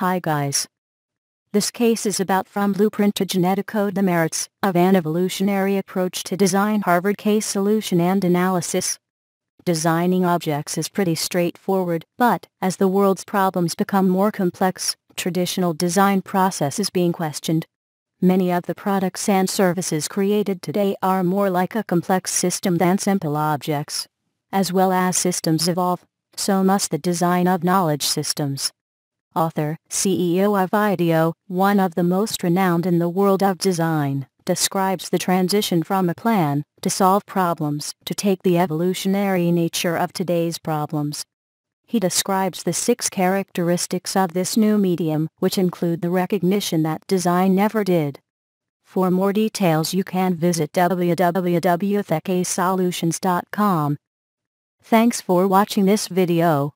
Hi guys. This case is about From Blueprint to Genetic Code the merits of an evolutionary approach to design Harvard case solution and analysis. Designing objects is pretty straightforward, but as the world's problems become more complex, traditional design process is being questioned. Many of the products and services created today are more like a complex system than simple objects. As well as systems evolve, so must the design of knowledge systems author, CEO of IDEO, one of the most renowned in the world of design, describes the transition from a plan to solve problems to take the evolutionary nature of today's problems. He describes the six characteristics of this new medium, which include the recognition that design never did. For more details you can visit www.thecasesolutions.com. Thanks for watching this video.